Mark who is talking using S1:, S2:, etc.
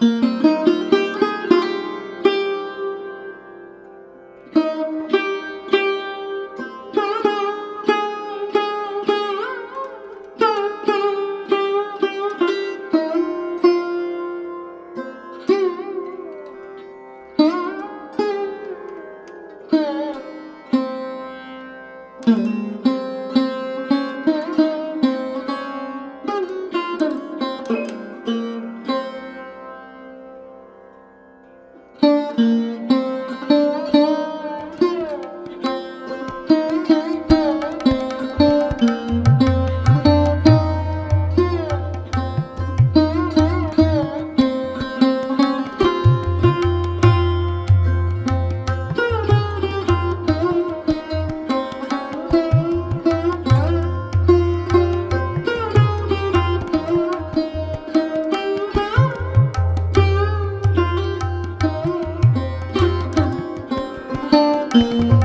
S1: Mm-hmm. Música